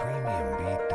Premium beat.